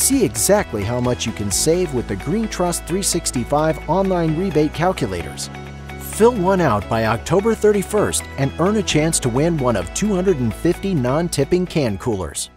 See exactly how much you can save with the GreenTrust 365 online rebate calculators. Fill one out by October 31st and earn a chance to win one of 250 non tipping can coolers.